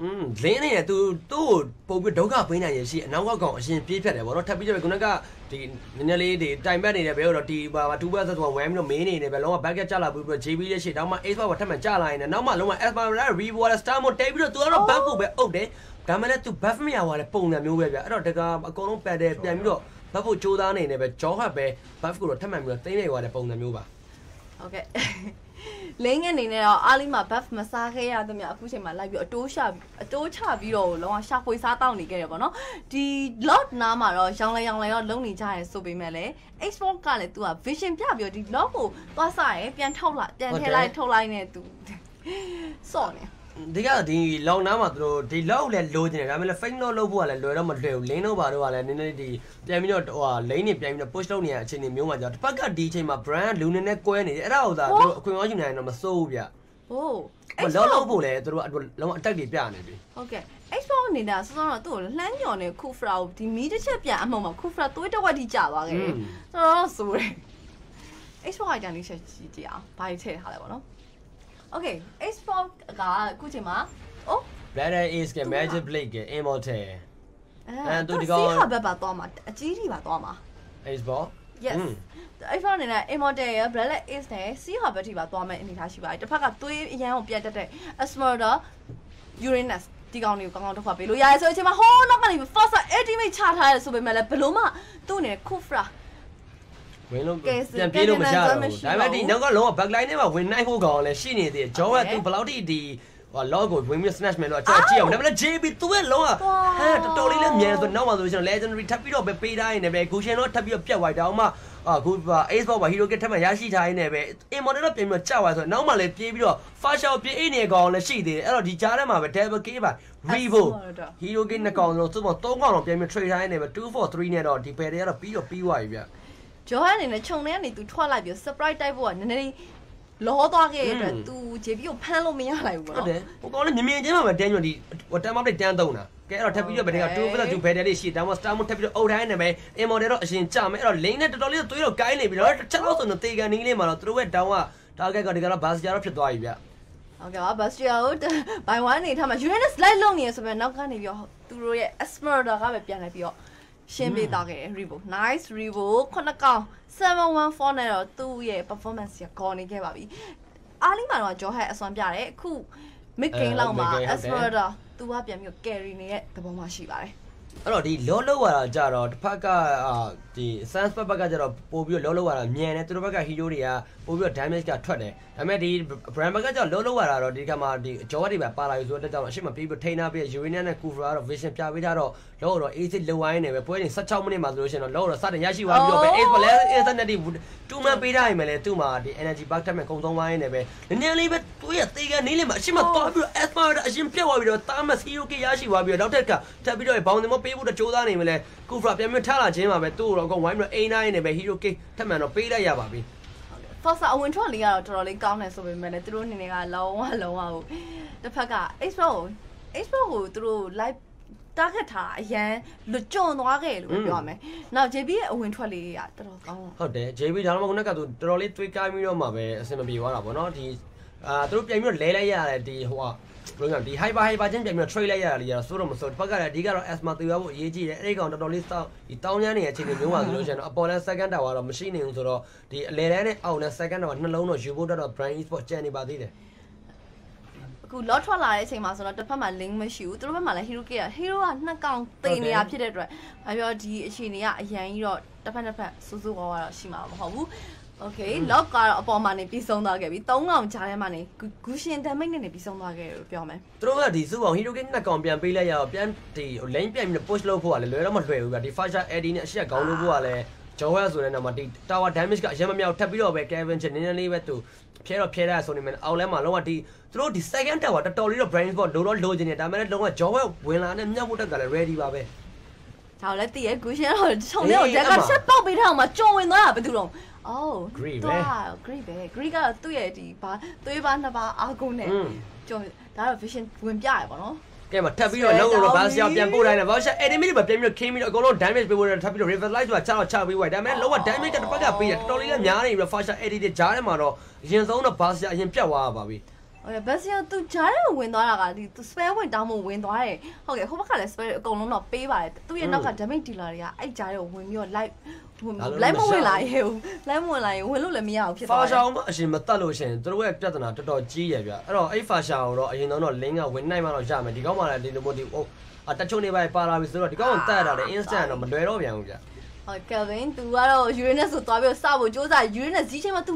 อืมလင်းနေရသူသူ့ကိုပုံပြီးဒုက္ခပေးနိုင်ရရှိအနောက်ကောင်အရင်ပြေးဖြတ်တယ်ဗောနော်ထပ်ပြီးတော့ခုနကဒီနည်းနည်းလေးဒီတိုင်ဘက်နေတယ်ဘယ်တော့ဒီပါ2ဘက်ဆိုတော့ဝမ်ပြီးတော့မင်းနေတယ်ပဲလုံးဝ back ကျလာပြီးတော့ JB လေးရှိတောင်းမှ Ace Power ထပ်မှကျလာရင်နောက်မှလုံးဝ S Power Reward Star မို့တိတ်ပြီးတော့သူကတော့ back ကိုပဲအုပ်တယ်ဒါမှလည်းသူ buff မရပါလေပုံစံမျိုးပဲဗျအဲ့တော့တကအကုန်လုံးပတ်တယ်ပြန်ပြီးတော့ buff ကိုကြိုးစားနေတယ်ပဲ jaw hut ပဲ buff ကိုတော့ထပ်မှန်ပြီးတော့သိမ့်နေသွားတဲ့ပုံစံမျိုးပါဟုတ်ကဲ့ link အနေနဲ့တော့အားလေးမှာ buff မစားခဲ့ရသမျှအခုချိန်မှာလိုက်ပြီးအတိုးရှာအတိုးချပြီးတော့လောကရှာဖွေစားတောက်နေခဲ့တယ်ပေါ့နော်ဒီ lot နားမှာတော့ရောင်းလဲရောင်းလဲတော့လုံနေကြရဲဆိုပေမဲ့လည်း export ကလည်း तू က vision ပြပြီးတော့ဒီ lot ကိုသွားစားရဲပြန်ထုတ်လိုက်ပြန်ထည့်လိုက်ထုတ်လိုက်နေ तू စော့နေ ဒီကဒီလောင်နားမှာသူတို့ဒီလောက်လည်းလိုချင်တယ်ဒါပေမဲ့လည်း fake lock လုပ်ဖို့ကလည်းလွယ်တော့မလွယ်ဘူးလင်းတော့ပါတော့ကလည်းနည်းနည်းဒီပြန်ပြီးတော့ဟိုဟာ lane နေပြန်ပြီးတော့ push လုပ်နေရတဲ့အချိန်တွေမျိုးမှာကြာတစ်ပတ်ကဒီအချိန်မှာ brand လူနေနဲ့ကွဲနေတယ်အဲ့ဒါကိုသာသူတို့အခွင့်အရေးယူနိုင်ရင်တော့မစိုးဘူးဗျဟိုးဟိုလောလောက်ဖို့လည်းသူတို့ကလုံးဝ attack တွေပြနေပြီဟုတ်ကဲ့ export နေတာစောစောတော့သူ့ကိုလှမ်းညော်နေခုဖရာကိုဒီမီးတစ်ချက်ပြန်အမှောင်မှာခုဖရာသွေးတစ်ဝက်ထိကျသွားခဲ့တယ်ဆိုတော့ဆိုတယ် export ကတန်လေးချက်ကြည့်ကြည့်အောင်ဘာကြီးထည့်ထားလဲပေါ့နော် Okay export ကအခုချိန်မှာအိုး Blader Ace က Magic Blade က Immortal အဲသူဒီကောင်စီဟာဘက်ပါသွားမှာအကြီးကြီးပါသွားမှာ Ace Ball yes อืม export အနေနဲ့ immortal ရ black is နဲ့စီဟာဘက်ထိပါသွားမယ်အနေထားရှိပါတယ်တစ်ဖက်ကသွေးအရန်ကိုပြတ်တက်တဲ့ Esmeralda Uranus ဒီကောင်တွေကိုကောင်းကောင်းတစ်ခါပေးလို့ရတယ်ဆိုအချိန်မှာဟိုးနောက်ကနေ first ultimate ချထားရဲဆိုပေမဲ့လည်းဘလို့မှသူ့အနေနဲ့ Kufra ဝင်လို့ကဲပြန်ပြေးလို့မရတော့မဘူးရှိဒါပါပေဘူးမဲ့ဒီနောက်ကလုံးဝ backline ထဲမှာဝင်နိုင်ဖို့ကောင်လည်းရှိနေသေးတယ်ဂျောကသူဘယ်လောက်ထိဒီဟို log ကိုဝင်ပြီး snatch မယ်လို့အကြောက်ကြည့်အောင်ဒါပေမဲ့ JB သူ့ရဲ့လုံးဝဟမ်တော်တော်လေးလည်းမြန်ဆိုနောက်မှဆိုလို့ရှိရင် legendary ထပ်ပြီးတော့ပဲပေးထားရင်လည်းပဲ Gushin တော့ထပ်ပြီးတော့ပြတ်သွားတယ်ဒါအောင်မှဟအခုပါ ace box ပါ hero kit ထပ်မှရရှိထားရင်းနဲ့ပဲ immortal တော့ပြင်ပြီးတော့ကြောက်သွားဆိုတော့နောက်မှလည်းပြေးပြီးတော့ fast shot ပြေးအိနေကောင်လည်းရှိသေးတယ်အဲ့တော့ဒီကြားထဲမှာပဲ double k ပါ revo hero kit နှစ်ကောင်လုံးသူ့ပေါ်သုံးကောင်တော့ပြင်ပြီး trade ထားရင်းနဲ့ပဲ2 4 3နဲ့တော့ဒီ pair တွေကတော့ပြီးတော့ပြီးသွားပြီဗျ ဂျော်ဟန်အနေနဲ့ခြုံထဲကနေသူထွက်လိုက်ပြီး surprise တိုက်ဖို့ကနည်းနည်းလေးလောသွားခဲ့တဲ့အတွက်သူ JP ကိုဖမ်းလို့မရလိုက်ဘူးပေါ့ဟုတ်နော်တယ်ဟိုကောင်လည်းမြင်မြင်ချင်းမှာပဲတန်းညွန့်ဒီဟိုတန်းမပ်လေးတန်းသုံးတာကဲအဲ့တော့ထပ်ပြီးတော့ဗတဲ့က2 versus 2 battle လေးရှိတယ်ဒါမှ star မထပ်ပြီးတော့အုတ်တိုင်းနဲ့ပဲ immortal တော့အရင်ကြမယ်အဲ့တော့ lane နဲ့တော်တော်လေးသွေးတော့ကိုင်းနေပြီတော့တစ်ချက်လောက်ဆိုတော့တေကန်နီးလေးမှာတော့သူတို့ရဲ့ down က target ကဒီကတော့ bus ကြားတော့ဖြစ်သွားပြီဗျဟုတ်ကဲ့ပါဘတ်စတီယာကိုဘိုင်ဝမ်နေထားမှာ Uranus light လုံးနေရဆိုပေမဲ့နောက်ကနေပြီးတော့သူတို့ရဲ့ Esmeralda ကပဲပြန်လာပြီးတော့ ရှင်းပေးသွားခဲ့တယ် Revo nice Revo ခုနကောင်714နဲ့တော့သူ့ရဲ့ performance ကကောင်းနေခဲ့ပါပြီအားလေးမှာတော့ဂျော်ဟက်အစွမ်းပြတယ်အခု mid game လောက်မှာ Esmeralda သူကပြန်ပြီးတော့ carry နေတဲ့သဘောမှရှိပါတယ်အဲ့တော့ဒီလောလောရတာကြတော့တစ်ဖက်ကဒီ sans ဘက်ကကြတော့ပို့ပြီးတော့လောလောရတာမြန်တယ်သူတို့ဘက်က hero တွေကပို့ပြီးတော့ damage ကထွက်တယ်ဒါပေမဲ့ဒီ brand ဘက်ကကြတော့လောလောရတာတော့ဒီကမှာဒီအကျော်တွေပဲပါလာပြီဆိုတော့တက်ကြတော့အရှိမပြေးပြီးထိန်းထားပြီး Uranian နဲ့ Kufra ကတော့ vision ပြပေးထားတော့ လောတော့ AC လုံဝိုင်းနေပဲပွဲချိန်16မိနစ်မှာဆိုလို့ရှိရင်တော့လောတော့စတင်ရရှိသွားပြီးတော့ပဲ ace ဘလဲ internet ဒီ2 man ပေးထားရင်ပဲလေသူ့မှာဒီ energy back တက်မဲ့ကုံသုံးဝိုင်းနေပဲနည်းနည်းလေးပဲသူ့ရဲ့သေကနေလေးမှာအရှိမသွားပြီးတော့ asma အရှင်ပြတ်သွားပြီးတော့တာမတ် hero ကရရှိသွားပြီးတော့နောက်ထက်ကထပ်ပြီးတော့ဘောင်းတင်မပေးဖို့တော့ကြိုးစားနေမလဲ Kufra ပြန်ပြန်ထားလာခြင်းမှာပဲသူ့တော့အကုန်ဝိုင်းပြီးတော့ A9 နေပဲ hero k ထပ်မှန်တော့ပေးလိုက်ရပါပြီ Fox အဝင်ထွက်လေးကတော့တော်တော်လေးကောင်းတယ်ဆိုပေမဲ့လည်းသူတို့အနေနဲ့ကလုံးဝလုံးဝဟိုတစ်ဖက်က Xbox ကို Xbox ကိုသူတို့ live target ထားအရန်လွတ်ကျွံသွားခဲ့လို့ပြောရမယ်။နောက် JB ရဲ့အဝင်ထွက်လေးကတော်တော်ကောင်းတော့ဟုတ်တယ် JB ဒါမှမဟုတ်ခုနကသူတော်တော်လေးတွေးကိုင်းပြီးတော့မှပဲအဆင်မပြေသွားတာပေါ့နော်ဒီအာသူတို့ပြန်ပြီးတော့လဲလိုက်ရတယ်ဒီဟိုကဘယ်လိုလဲဒီ hyper hyper ချင်းပြန်ပြီးတော့ trade လိုက်ရတာလေရတော့စိုးတော့မစိုးတစ်ဖက်ကလည်းအဓိကတော့ asthma သေရဖို့အရေးကြီးတယ်အဲ့ဒီကောင်တော်တော်လေးစောင်းဒီတောင်းကျမ်းနေရဲ့အခြေအနေမျိုးပါဆိုလို့ရှိရင်တော့အပေါ်လန် second tower တော့မရှိနေဘူးဆိုတော့ဒီအလဲတန်းနဲ့အောက်လန် second tower နှလုံးတော့ယူဖို့တော့ brain sport ကျန်နေပါသေးတယ် အခု lot ထွက်လာတဲ့အချိန်မှာဆိုတော့တစ်ဖက်မှာ link မရှိဘူးသူတို့ဘက်မှာလည်း hero က hero ကနှစ်ကောင်တင်နေတာဖြစ်တဲ့အတွက်ဘာပြောဒီအခြေအနေကအရန်ကြီးတော့တစ်ဖက်တစ်ဖက်စူးစူးဝါးဝါတော့ရှိမှာမဟုတ်ဘူး Okay lock ကတော့အပေါ်မှာနေပြီးဆုံးသွားခဲ့ပြီ၃កောင်ကြားထဲမှာနေဂူရှင် damage နဲ့နေပြီးဆုံးသွားခဲ့တယ်လို့ပြောမယ်သူတို့ကဒီစုပေါင်း hero game နှစ်ကောင်ပြန်ပေးလိုက်ရတော့ပြန်ဒီ lane ပြန်ပြီး push လုပ်ဖို့ကလည်းလွယ်တော့မလွယ်ဘူးဗျဒီ Fasha Eddie နဲ့အရှိကခေါင်းလုပ်ဖို့ကလည်း ဂျော်ဝဲဆိုတဲ့နေရာမှာဒီ tower damage ကအရင်မမြောက်ထပ်ပြီးတော့ပဲ Kevin ချင်းနည်းနည်းလေးပဲသူဖျဲတော့ဖျဲရဆိုနေမယ်အောက်လဲမှာလုံးဝဒီသူတို့ဒီ second tower တော်တော်လေးတော့ brain spot လိုတော့လိုချင်တယ်ဒါပေမဲ့လုံးဝဂျော်ဝဲဝင်လာတဲ့မြောက်ဖို့တက်ကလည်း ready ပါပဲဒါလည်းတည်ရဲ့ဂူရှင်တော့ခြုံလေးကိုတက်ကဆက်ပေါက်ပေးထားအောင်မကြုံဝင်သွားတာဘယ်သူတော့အော် Gree ပဲတော့ Gree ပဲ Gree ကတော့သူ့ရဲ့ဒီဘာသွေးပါနှစ်ပါအာကုန်းနဲ့อืมကြုံဒါတော့ vision ဝင်ပြရပေါ့နော် ကဲမထပ်ပြီးတော့လုံးတော့ဘာစရာပြန်ပို့တိုင်းလဲဘာရှာ enemy တွေပြန်ပြီးတော့ခင်းပြီးတော့အကုန်လုံး damage ပေးဖို့ထပ်ပြီးတော့ river light ဆိုတာချတော့ချပေးဝိုက်ဒါပေမဲ့လုံးဝ damage တစ်ပတ်ကပေးရတော်တော်လေးလည်းများနေပြီးတော့ fashion edit တွေကြားထဲမှာတော့အရင်ဆုံးတော့ဘာစရာအရင်ပြတ်သွားတာပါပဲဟုတ်ကဲ့ဘတ်စီယသူကြားထဲမှာဝင်သွားတာကဒီ spell ဝင်တောင်းမဝင်သွားတယ်ဟုတ်ကဲ့ဟိုဘက်ကလည်း spell အကုန်လုံးတော့ပေးပါတယ်သူ့ရဲ့နောက်က damage dealer တွေကအဲ့ကြားထဲကိုဝင်ပြီးတော့ live လိုင်းမဝင်လာရေလိုင်းမဝင်လာရေဝင်လို့လည်းမရဘူးဖြစ်သွား Fasha တယ်အောင်အရှင်မတက်လို့ရှင်သူတို့ရဲ့ပြဿနာတော်တော်ကြီးရဗျအဲ့တော့အဲ့ Fasha ကိုတော့အရင်တော့ link ကဝင်နိုင်မှတော့ရမယ်ဒီကောင်းမှလည်းဒီလိုမျိုးဒီဟိုအတချုံနေပါပါလာပြီဆိုတော့ဒီကောင်းကိုတက်ရတာလေ instant တော့မလွယ်တော့ပြန်ဘူးဗျဟုတ်ကဲ့ဗင်သူကတော့ Uranus ကိုသွားပြီးတော့စဖို့စူးစမ်း Uranus ကြီးချင်းမှာသူ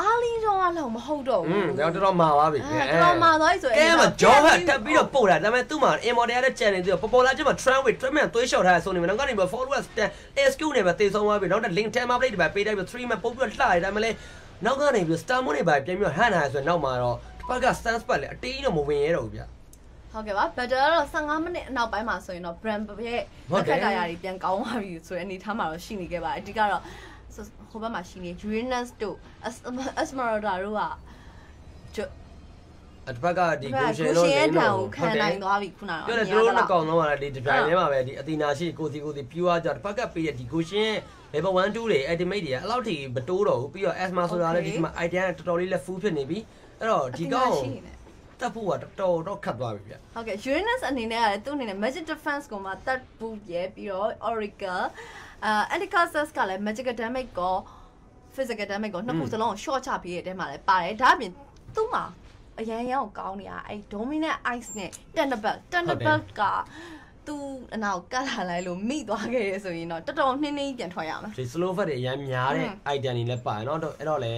အားလင်းတော့လောက်မဟုတ်တော့อืဘူးมတော့တော်တော်မာသွားပြီအဲတော်တော်မာသွားပြီဆိုကဲမဂျောဟတ်တက်ပြီးတော့ပို့တာဒါပေမဲ့သူ့မှာ immortal ရဲ့ channel တွေပေါ်ပေါ်လာချင်းမှာ trend with trend သွေးလျှော့ထားရဆိုနေမှာနောက်ကနေ followers SQ နဲ့ပဲတေဆုံးသွားပြီနောက်တဲ့ link 10 update တွေပဲပေးလိုက်ပြီး3မှာပို့ပြီးတော့လှရတယ်ဒါပေမဲ့နောက်ကနေပြီး star moon တွေပဲပြန်ပြီးတော့ဟန်လာဆိုတော့နောက်မှာတော့တစ်ပတ်က stance pad လေအတေးတော့မဝင်ရတော့ဘူးဗျဟုတ်ကဲ့ပါ battle ကတော့15မိနစ်အနောက်ပိုင်းမှာဆိုရင်တော့ brand ရဲ့ဟုတ်တယ်ခက်တာရာတွေပြန်ကောင်းသွားပြီဆိုတဲ့အနေထားမှာတော့ရှိနေခဲ့ပါတယ်အဓိကတော့ ဟိုဘက်မှာရှိနေ Uranus တို့ Esmeralda တို့ကကျအတစ်ပတ်ကဒီကိုကိုရှရှင်င်တို့တော့ရဲ့လင်းတန်တော့ကိုခံနိုင်သွားပြီခုနကပြောတယ်သူတို့နှစ်ကောင်လုံးကလည်းဒီဒီပြိုင်ထဲမှာပဲဒီအတီနာရှိကိုစီကိုစီ pure ကြတစ်ပတ်ကပေးတဲ့ဒီကိုရှင် level 1 2တွေ ultimate တွေအဲ့လောက်ထိမတိုးတော့ဘူးပြီးတော့ asthma ဆိုတာလည်းဒီမှာ item တော်တော်လေးလက် full ဖြစ်နေပြီအဲ့တော့ဒီကောင် တက်ဖို့ကတော်တော်တော့ခတ်သွားပြီဗျ ဟုတ်ကဲ့ Uranus အနေနဲ့ကလည်းသူ့အနေနဲ့ Magic Defense ကိုမှ third boot ရဲ့ပြီးတော့ Oracle အာ Anticasus ကလည်း Magic Damage ကို Physical Damage ကိုနှစ်ခုစလုံးကို short ချပေးတဲ့အထဲမှာလည်းပါတယ်ဒါအပြင်သူ့မှာအရန်ရန်ကိုကောင်းနေတာအဲ့ Dominant Ice နဲ့ Thunderbolt Thunderbolt ကသူအနောက်ကတ်လာလိုက်လို့မိသွားခဲ့ရဆိုရင်တော့တော်တော်နှင်းနှင်းပြန်ထွက်ရမှာ ဒီ slow fat တွေအများများတဲ့ item တွေလည်းပါတယ်เนาะအဲ့တော့လေ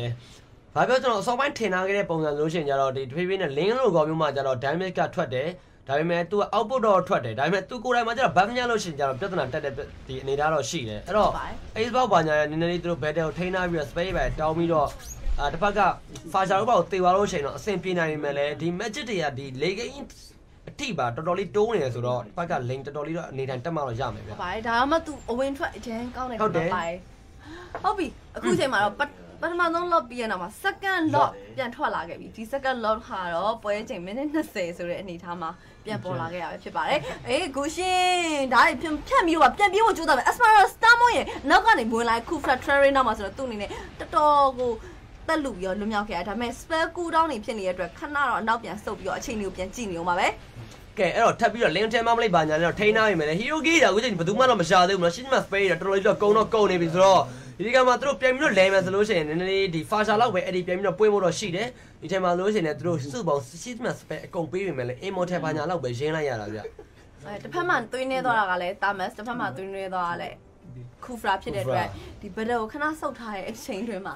ဘာပြောကျွန်တော်အစောပိုင်းထင်ထားခဲ့တဲ့ပုံစံလို့ရှိရင်ကြတော့ဒီထွေးထွေးနဲ့ link လို့ကောမျိုးမှကြတော့ damage ကထွက်တယ်ဒါ ဒါပေမဲ့ तू က output တော့ထွက်တယ်ဒါပေမဲ့ तू ကိုယ်တိုင်မှာကျတော့ buff ညလို့ရှိရင်ကျတော့ပြဿနာတက်တဲ့ဒီအနေထားတော့ရှိတယ်အဲ့တော့ Ace Box ဘာညာနည်းနည်းလေးသူတို့ battle ကိုထိန်းထားပြီးတော့ space ပဲတောင်းပြီးတော့အာတစ်ဖက်က Faja တို့ဘာကိုတေသွားလို့ရှိရင်တော့အဆင်ပြေနိုင်နေမယ်လေဒီ magic တွေကဒီ late game အထိပါတော်တော်လေးတိုးနေတယ်ဆိုတော့တစ်ဖက်က lane တော်တော်လေးတော့အနေတိုင်းတက်မှတော့ရမယ်ဗျ ဟုတ်ပါတယ်ဒါမှမဟုတ် तू အဝင်ထွက်အကျန်းကောင်းတယ် ဟုတ်တယ် ပါတယ်ဟုတ်ပြီအခုချိန်မှာတော့ ပပထမဆုံး lot ပြီးရတော့မှာ second lot ပြန်ထွက်လာခဲ့ပြီဒီ second lot ဟာတော့ပွဲချိန်မိနစ်20ဆိုတဲ့အနေအထားမှာပြန်ပေါ်လာခဲ့ရပဲဖြစ်ပါတယ်အေးကိုရှင်ဒါဖြတ်ဖြတ်ပြီးတော့ပြန်ပြေးဖို့ကြိုးစားမယ် Aspara Star Moon ရဲ့နောက်ကနေဝင်လာ Kufra Terrain နောက်မှာဆိုတော့သူ့အနေနဲ့တော်တော်ကိုတက်လူပြီးတော့လွတ်မြောက်ခဲ့ရဒါပေမဲ့ spell cool down နေဖြစ်နေတဲ့အတွက်ခဏတော့အနောက်ပြန်ဆုတ်ပြီးတော့အချိန်တွေကိုပြန်ကြည့်နေအောင်ပါပဲ ကဲအဲ့တော့ထပ်ပြီးတော့ lane 10 map လေးဘာညာလည်းတော့ထိန်းထားပြီမယ်လေ hero key တာအခုချိန်ဘယ်သူမှတော့မရှာသေးဘူးနော်ရှင်းမ space တော့တော်တော်လေးတော့ကုံတော့ကုံနေပြီဆိုတော့ဒီကမှာသူတို့ပြန်ပြီးတော့လဲမယ်ဆိုလို့ရှိရင်နည်းနည်းလေးဒီ fasha လောက်ပဲအဲ့ဒီပြန်ပြီးတော့ပွင့်ဖို့တော့ရှိတယ်ဒီချိန်မှာလို့ရှိရင်လည်းသူတို့စုပေါင်းရှင်းမ space အကုန်ပေးပြီမယ်လေ immortal ဘာညာလောက်ပဲရင်းလိုက်ရတာဗျအဲတစ်ဖက်မှာသွေးနေသွားတာကလည်းတာမတ်တစ်ဖက်မှာသွေးနေသွားတာလည်းခုဖရာဖြစ်တဲ့အတွက်ဒီဘဒကိုခဏဆုတ်ထားတဲ့အချိန်တွင်းမှာ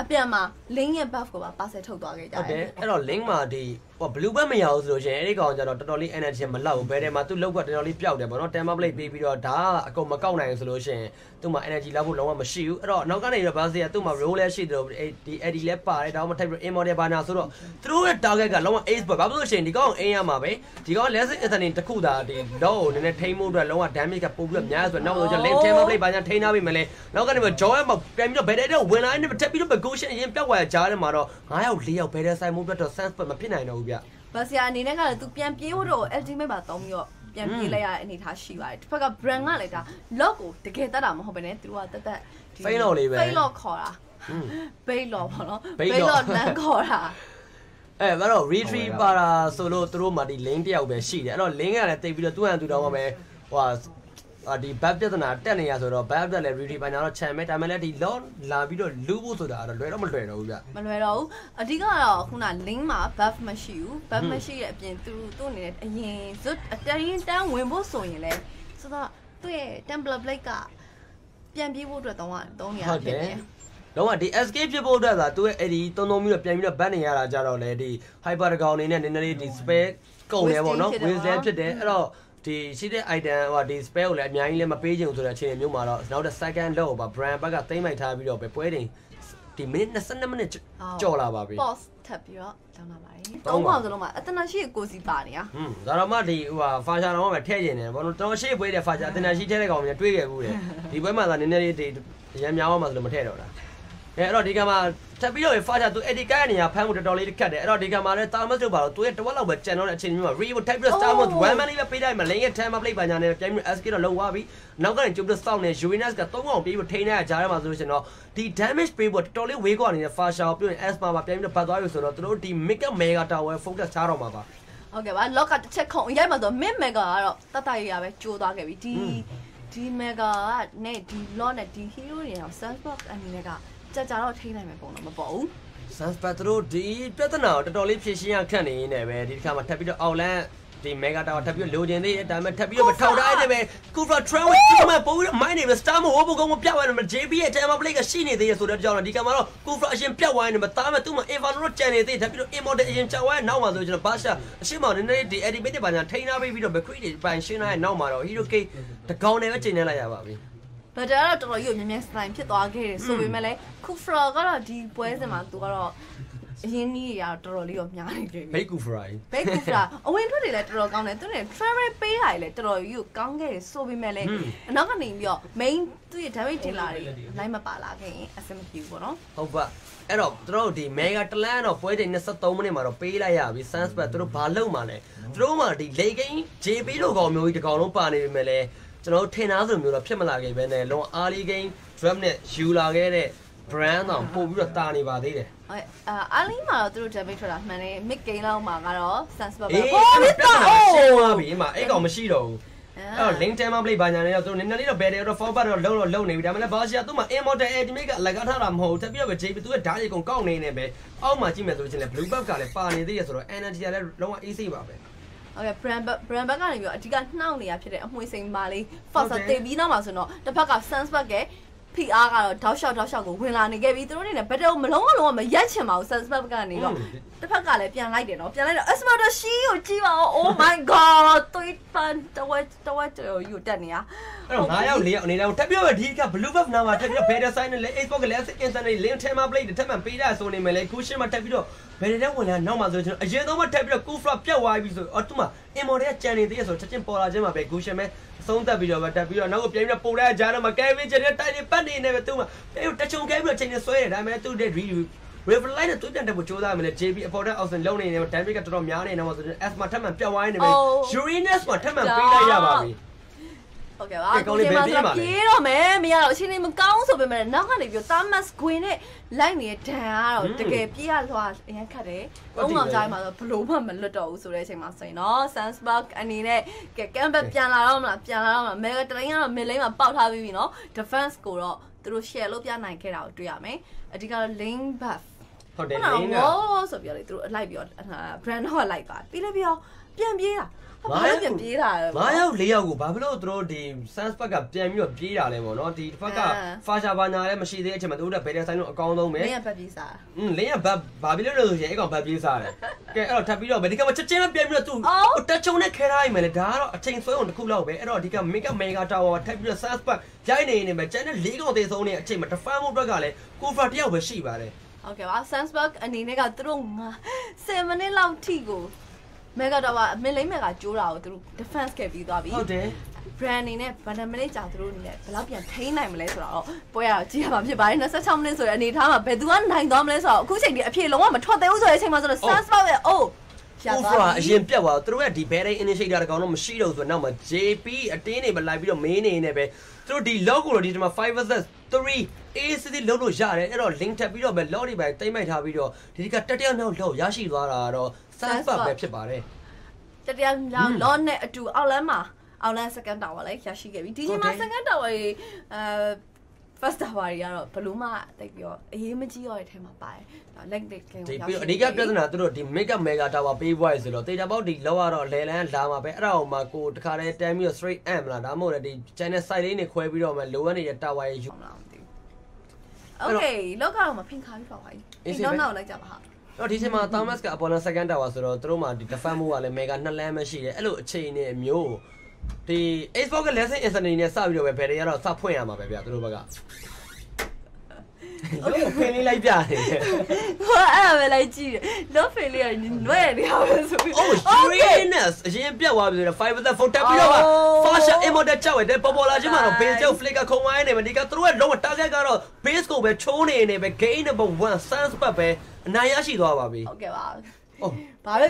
အပြန်မှာ link ရဲ့ buff ကိုပါပါဆယ်ထုတ်သွားခဲ့ကြဟုတ်တတယ်ယ်အဲ့တော့ link မှာဒီ ဟို blue bag မရဘူးဆိုလို့ရှိရင်အဲ့ဒီကောင်ကျတော့တော်တော်လေး energy မလောက်ဘူးဘယ်ထဲမှာသူ့လောက်ကတော်တော်လေးပျောက်တယ်ပေါ့နော် temper plate ပေးပြီးတော့ဒါကအကုန်မကောက်နိုင်ဘူးဆိုလို့ရှိရင်သူ့မှာ energy လောက်ဖို့လုံးဝမရှိဘူးအဲ့တော့နောက်ကနေတော့ဘာစီကသူ့မှာ roll လဲရှိတယ်ဒီ eddy လဲပါတယ်ဒါမှမဟုတ်ထပ်ပြီး immortal ဘာညာဆိုတော့သူတို့ရဲ့ target ကလုံးဝ ace ပဲဘာလို့လဲဆိုရင်ဒီကောင်အိမ်ရမှာပဲဒီကောင် lesson ethan တခုသာဒီတော့ကိုနည်းနည်းထိမ့်မှုအတွက်လုံးဝ damage ကပို့ပြီးတော့များဆိုတော့နောက်ဆိုကျ lane temper plate ဘာညာထိန်းထားပြီမလဲနောက်ကနေမှ joy မှာပြန်ပြီးတော့ဘယ်တဲ့တော့ဝင်လာနေထပ်ပြီးတော့ negotiation အရင်ပြောက်သွားရကြားထဲမှာတော့9ယောက်4ယောက်ဘယ်တဲ့ဆိုင်မှုအတွက်တော့ sense မဖြစ်နိုင်တော့ဘူးဗျ ဘတ်စီယာအနေနဲ့ကလည်း तू ပြန်ပြေးဖို့တော့ ultimate မှာတောင်းပြီးတော့ပြန်ပြေးလိုက်ရတဲ့အနေအထားရှိပါတယ်တစ်ဖက်က brand ကလည်းဒါ lock ကိုတကယ်တတ်တာမဟုတ်ဘဲနဲ့သူကတက်တက် Fake lock လေးပဲ fake lock ခေါ်တာ อืม bait lock ပေါ့နော် Bait bait lock lock လမ်းခေါ်တာ အဲဘာလို့ retreat ပါတာဆိုလို့သူတို့မှာဒီ link တယောက်ပဲရှိတယ်အဲ့တော့ link ကလည်းတိတ်ပြီးတော့သူ့ဟန်သူတောင်းမှာပဲဟိုဟာအာ ဒီ back ပြဿနာတက်နေရဆိုတော့ back တက်လည်း retreat ပိုင်းတော့ channel မဲ့ဒါမှလည်းဒီ law လာပြီးတော့လူဖို့ဆိုတာအဲ့တော့လွယ်တော့မလွယ်တော့ဘူးဗျမလွယ်တော့ဘူးအဓိကတော့ခုန link မှာ buff မရှိဘူး buff ဟွန်းမရှိတဲ့အပြင်သူသူ့အနေနဲ့အရင်ဇွတ်အတရင်တန်းဝင်ဖို့ဆိုရင်လဲဆိုတော့သူ့ရဲ့ template blade ကပြန်ပြေးဖို့အတွက်တောင်းတောင်းနေရဟုတ်ဖြစ်တယ်တယ်လုံးဝဒီ escape ဖြစ်ဖို့အတွက်သာသူရဲ့အဲ့ဒီတုံတုံပြီးတော့ပြန်ပြီးတော့ ban နေရတာကြတော့လေဒီ hyper တကောင်အနေနဲ့နည်းနည်းလေးဒီ spell ကုန်တယ်ပေါ့နော် Wasting wisdom ဖြစ်တယ်ဖြစ်တယ်အဲ့တော့ ဒီရှိတဲ့ item ဟိုဒီ spell ကိုလည်းအများကြီးလည်းမပေးချင်ဘူးဆိုတဲ့အခြေအနေမျိုးမှာတော့နောက်တဲ့ second လောက်ပါ brand ဘက်ကသိမ့်မိုက်ထားပြီးတော့ပဲပွဲတင်ဒီမိနစ်22မိနစ်ကြော်လာပါပြီ pause ထပ်ပြီးတော့တောင်းလာပါတယ်တောတောင်းင်းပါပါစလုံးမှာအတနာရှိကိုစီပါနေရဟွန်းဒါတော့မှဒီဟိုဟာဖာရှာတော့မှထည့်ကျင်တယ်ဘောလို့ကျွန်တော်ရှေ့ပွဲတဲ့ဖာရှာအတင်နာရှိထဲတဲ့ကောင်မျိုးတွေးခဲ့ဘူးတယ်ဒီပွဲမှာသာနည်းနည်းလေးဒီရမ်းများအောင်မှဆိုလို့မထည့်တော့တာ အဲအဲ့တော့ဒီကမှာထပ်ပြီးတော့ဖာရှာသူအဲ့ဒီကိုင်းနေရဖမ်းမှုတော်တော်လေးခက်တယ်အဲ့တော့ဒီကမှာလည်းတာမတ်တို့ပါတော့သူရဲ့တဝက်လောက်ပဲကြံတော့တဲ့အချိန်မျိုးမှာ re ထပ်ပြီးတော့ star mode one man လေးပဲပေးလိုက်မှလင်းရဲ့ time play ပါညာနဲ့ပြန်ပြီး SK တော့လုံသွားပြီနောက်ကနေကျုပ်တို့စောင့်နေ Uranus က3កောင်ပြေးပြီးထိန်းနေတဲ့ကြားထဲမှာဆိုလို့ရှိရင်တော့ဒီ damage ပေးဖို့တော်တော်လေးဝေးကွာနေတဲ့ far shot ပြီးရင် asma မှာပြန်ပြီးတော့ပတ်သွားပြီဆိုတော့သူတို့ဒီ make up mega tower focus ချတော့မှာပါဟုတ်ကဲ့ပါ lock ကတစ်ချက်ခုံရိုက်မှဆို mid mega ကတော့တတ်တရရပဲကျိုးသွားခဲ့ပြီဒီဒီ mega ကနဲ့ဒီ lock နဲ့ဒီ hero တွေတော့ sunbox အနေနဲ့က ကြာကြာတော့ထိန်းနိုင်မယ်ပုံတော့မပေါ်ဘူး Sans Patro ဒီပြဿနာကိုတော်တော်လေးဖြေရှင်းရခက်နေနေပဲဒီတစ်ခါမှာထပ်ပြီးတော့ outland ဒီ mega tower ထပ်ပြီးတော့လိုချင်သေးတယ်ဒါပေမဲ့ထပ်ပြီးတော့မထောက်ထားရတဲ့ပဲ Kufra Trail ကိုဒီမှာပို့ပြီးတော့ mine နေပဲ star မဟုတ်ဘူးကောင်မပြတ်သွားတယ်မ JB ရဲ့ time play ကရှိနေသေးရဆိုတော့ကြောက်တော့ဒီကမှာတော့ Kufra အရင်ပြတ်သွားနေမှာတားမဲ့သူ့မှာ Evano တော့ကြံနေသေးထပ်ပြီးတော့ immortal အရင်ကြောက်သွားနောက်မှာဆိုကျွန်တော် Basha အရှိမနည်းနည်းဒီ edit ဘာညာထိန်းထားပြီးပြီးတော့ McCree တွေပိုင်ရှင်းထားတဲ့နောက်မှာတော့ Hero K တကောင်နဲ့ပဲချိန်နေလိုက်ရပါပြီ ဘတ်တာကတော့တော်တော်ကြီးကိုမြင်မြန်စတိုင်ဖြစ်သွားခဲ့တယ်ဆိုပေမဲ့လည်း Kufra ကတော့ဒီပွဲစဉ်မှာသူကတော့အရင်ကြီးရတော်တော်လေးတော့များနေကြပြီ Bake Kufra ဘိတ်ကူဖလာအဝင်ထွက်တွေလည်းတော်တော်ကောင်းတယ်သူနဲ့ travel ပေးတာလည်းတော်တော်ကြီးကိုကောင်းခဲ့တယ်ဆိုပေမဲ့လည်းအနောက်ကနေပြီးတော့ main သူ့ရဲ့ damage dealer တွေလိုက်မပါလာခဲ့ရင်အဆင်မပြေဘူးပေါ့နော်ဟုတ်ပါအဲ့တော့သူတို့ဒီ mega တလန်တော့ပွဲချိန်23မိနစ်မှာတော့ပေးလိုက်ရပြီ sunspot သူတို့ဘာလုပ်မှလဲသူတို့မှဒီ late game JP လို့ကောင်မျိုးကြီးတကောင်လုံးပါနေပြီမဲ့လဲ ကျွန်တော်တို့ထင်သားဆိုမျိုးတော့ဖြစ်မလာခဲ့ပဲနဲ့လုံး early game drum နဲ့ယူလာခဲ့တဲ့ brand တော့ပို့ပြီးတော့တာနေပါသေးတယ်ဟုတ်အာအားလင်းမှာတော့သူတို့ damage ထွက်တာမှန်တယ် mid game လောက်မှာကတော့ sunspot ပဲအေးဟိုအဲ့မတော့စ်ပြဿတာနာအိုးရှင်းသွားပြီအမအဲ့ကောင်မရှိတော့ဘူးအဲ့တော့ link time play ဘာညာနေတော့သူနည်းနည်းလေးတော့ better တော့ forward တော့လုံးတော့လုံးနေပြီဒါမှလည်းဘာရှာသူ့မှာ immortal ultimate ကလက်ကားထားတာမဟုတ်ဘူးတက်ပြီးတော့ပဲ JP သူကဓာတ်ရီကုန်ကောက်နေနေပဲအောက်မှာကြည့်မယ်ဆိုရင်လည်း blue buff ကလည်းပါနေသေးရဆိုတော့ energy ကလည်းလုံးဝ easy ပါပဲ ဟုတ်ကဲ့ brand back- brand back ကနေပြီးတော့အဓိကနှောက်နေရဖြစ်တဲ့အမွှေးစိမ်ပါလေးဟုတ် fox တယ်တေးပြီးနောက်မှာဆိုတော့တစ်ဖက်က sunspot က PR ကတော့တောက်လျှောက်တောက်လျှောက်ကိုဝင်လာနေခဲ့ပြီးသူတို့အနေနဲ့ဘက်တော့မလုံးဝလုံးဝမရက်ချင်ပါဘူး suspect ကနေတော့တစ်ဖက်ကလည်းပြန်လိုက်တယ်နော်ပြန်လိုက်တော့ Esmeralda she ကိုကြည့်ပါဦး Oh my god သွေးပန်တဝက်တဝက်ကျော်ယူတက်နေရအဲ့ တော့9ယောက်4ယောက်အနေနဲ့တက်ပြီးတော့ဒီက blue buff နာမှာတက်ပြီးတော့ better sign နဲ့ Facebook ကလည်း instant နဲ့ link ထဲမှာ play တစ်ထပ်မှပေးတာဆိုနေမယ်လေခုရှင်းမှာတက်ပြီးတော့ better တဲ့ဝင်လာနောက်မှာဆိုကျွန်တော်အရင်ဆုံးမှတက်ပြီးတော့ cool flop ပြတ်သွားပြီဆိုအော်သူမှာ immortal ကကြံနေသေးရဆိုချက်ချင်းပေါ်လာခြင်းမှာပဲခုရှင်းမဲ့အဆုံးသက်ပြီးတော့ပဲတက်ပြီးတော့နောက်ကိုပြန်ပြီးတော့ပို့တဲ့ဂျားတော့မှာ Kevin ကျတဲ့တိုက်နေပတ်နေနေပဲသူမှာတချုံခဲပြီးတော့ချိန်နေဆွဲတယ်ဒါပေမဲ့သူ့တဲ့ review river line နဲ့သူပြန်တက်ဖို့ကြိုးစားမယ်လေ JB important option လုံးနေနေတယ် damage ကတော်တော်များနေနေမှာဆိုတော့ S မှာထပ်မှပြတ်သွားနေပဲ Uranus မှာထပ်မှပေးလိုက်ရပါပြီ ဟုတ်ကဲ့ပါကဲကောင်းလေးဘယ်ပြေးမှာလဲပြေးတော့မယ်မရတော့အချိန်လေးမကောင်းဆိုပေမဲ့နောက်ကနေပြီး Thomas Gwyn နဲ့လိုက်နေတဲ့ဒန်ကတော့တကယ်ပြေးရလွှာအရင်ခတ်တယ်။ဘုံအောင်ကြားမှာဆိုဘလို့မှမလွတ်တော့ဘူးဆိုတဲ့အချိန်မှာဆိုရင်နော် Sunspark အနေနဲ့ကဲ Campbell ပြန်လာတော့မလားပြန်လာတော့မလား Mega Train ကတော့ mid lane မှာပေါက်ထားပြီးပြီနော် Defense ကိုတော့သူတို့ share လုပ်ပြနိုင်ခဲ့တာကိုတွေ့ရမယ်။အဓိကတော့ lane buff ဟုတ်တယ်ဟုတ်လင်းကလားဝေါဆိုပြီးတော့လေသူတို့အလိုက်ပြီးတော့ brand တော့လိုက်သွားပြီးလည်းပြီးတော့ပြန်ပြေးတာ ဘာလို့ပြန်ပြေးတာလဲ9ယောက်4ယောက်ကိုဘာဖြစ်လို့သူတို့ဒီ Sunspark ကပြန်ပြီးတော့ပြေးတာလဲပေါ့နော်ဒီတစ်ဖက်က Fasha ဘာညာလည်းမရှိသေးတဲ့အချိန်မှာသူတို့ကဘယ်တဲ့ဆိုင်လို့အကောင်းဆုံးပဲမင်းကပတ်ပြေးစားอืมလင်းကဘတ်ဘာဖြစ်လို့လဲဆိုရင်အဲ့ကောင်ဘတ်ပြေးစားတယ်ကဲအဲ့တော့ထပ်ပြီးတော့ဗဒီကမချက်ချင်းပြန်ပြီးတော့သူအော်တက်ချုံနဲ့ခဲထားရမယ်လေဒါကတော့အချိန်ဆွဲအောင်တစ်ခုလောက်ပဲအဲ့တော့ဒီက Mega Mega Tower ထပ်ပြီးတော့ Sunspark ရိုက်နေနေမယ်ကျန်တဲ့၄ကောင်သေးဆုံးနေအချိန်မှာ defend မှုအတွက်ကလည်း cover တယောက်ပဲရှိပါတယ်ဟုတ်ကဲ့ပါ Sunsburg အနေနဲ့ကသူတို့ငါ7မိနစ်လောက်ထိကို Mega Tower မင်းလိမ့်မက်ကကြိုးတာကိုသူတို့ defense ခဲ့ပြီးသွားပြီဟုတ်တယ် brand အနေနဲ့ဗန်ဒမလေးကြာသူတို့အနေနဲ့ဘယ်လောက်ပြန်ထိန်းနိုင်မလဲဆိုတော့ပွဲရတော့ကြည့်ရမှာဖြစ်ပါတယ်26မိနစ်ဆိုတဲ့အနေထားမှာဘယ်သူကနိုင်သွားမလဲဆိုတော့အခုချိန်ဒီအဖြေလုံးဝမထွက်သေးဘူးဆိုတဲ့အချိန်မှာဆိုတော့ Sunsburg ရဲ့ oh ရသွား cover အပြီရင်ပြတ်သွားသူတို့ကဒီ battery initiator တကောင်တော့မရှိတော့ဘူးဆိုတော့နောက်မှာ JP အတင်းနေမလိုက်ပြီးတော့ main နေနေပဲသူတို့ဒီ log ကိုတော့ဒီမှာ5 vs 3 ACD လုံးလို့ရတယ်အဲ့တော့ link ထပ်ပြီးတော့ပဲ log တွေပဲတိမ့်မိုက်ထားပြီးတော့ဒီကတက်တယောက်နောက်လောက်ရရှိသွားတာက တော့ Sunspark ပဲဖြစ်ပါတယ်တတရားလောင်းလောနဲ့အတူအောက်လမ်းမှာအောက်လမ်း second tower လည်းရရှိခဲ့ပြီဒီချိန်မှာ second tower ရေအဲ first tower တွေကတော့ဘလို့မှတိတ်ပြီးတော့အရေးမကြီးတော့တဲ့ထဲမှာပါတယ်ဒါ leg leg ကင်းဒီပြီးတော့အဓိကပြဿနာသူတို့ဒီ mega mega tower ပေးပွားရဆိုတော့ data box ဒီလောက်ရတော့လဲလန်းလာမှာပဲအဲ့ဒါအောင်မှာကိုတခါတည်းတန်းပြီးတော့ straight amp လားဒါမှမဟုတ်လေဒီ channel side လေးနေခွဲပြီးတော့မှလိုအပ်နေတဲ့ tower ရေယူဟုတ်လားမသိဘူး Okay လောကတော့မဖင်ခါပြီးပါပါအေးအေးစေးပဲနောက်နောက်လိုက်ကြပါဟာ တော့ဒီချိန်မှာ Thomas က Apollo second tower ဆိုတော့သူတို့မှာဒီ defend မှုကလည်း mega နှစ်လမ်းပဲရှိတယ်အဲ့လိုအခြေအနေမျိုးဒီ Xbox က lesson instantly နဲ့စပြီးတော့ပဲ battery ကတော့စဖွင့်ရမှာပဲဗျသူတို့ဘက်ကလို့ဖင်လေးလိုက်ပြနေတယ်ဟိုအဲ့ဒါပဲလိုက်ကြည့်လောဖေးလေးကနွဲ့နေရပဲဆိုပြီး Oh, Uranus အရင်ပြတ်သွားပြီဆိုတော့5 the 4တက်ပြီးတော့မှ Fasha Immortal ကြောက်ရတယ်ပေါ်ပေါ်လာချင်းမှာတော့ base ကြောက် flicker ခုံဝိုင်းနေမှာဒီကသူတို့ရဲ့လုံးဝ target ကတော့ base ကိုပဲချိုးနေနေပဲ gain number 1 Sunspark ပဲ အနိုင်ရရှိသွားပါပြီဟုတ်ကဲ့ပါ Oh ဘာပဲ